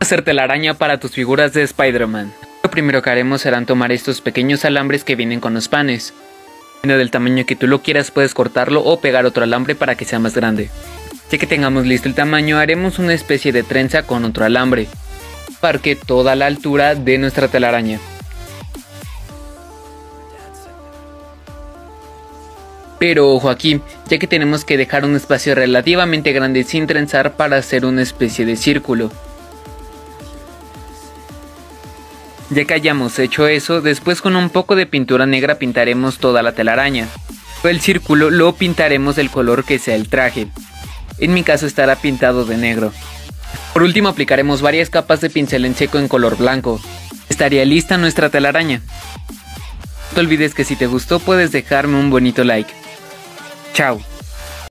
hacer telaraña para tus figuras de Spider-Man. Lo primero que haremos serán tomar estos pequeños alambres que vienen con los panes. Dependiendo del tamaño que tú lo quieras puedes cortarlo o pegar otro alambre para que sea más grande. Ya que tengamos listo el tamaño haremos una especie de trenza con otro alambre. Parque toda la altura de nuestra telaraña. Pero ojo aquí, ya que tenemos que dejar un espacio relativamente grande sin trenzar para hacer una especie de círculo. Ya que hayamos hecho eso, después con un poco de pintura negra pintaremos toda la telaraña. El círculo lo pintaremos del color que sea el traje. En mi caso estará pintado de negro. Por último aplicaremos varias capas de pincel en seco en color blanco. Estaría lista nuestra telaraña. No te olvides que si te gustó puedes dejarme un bonito like. Chao.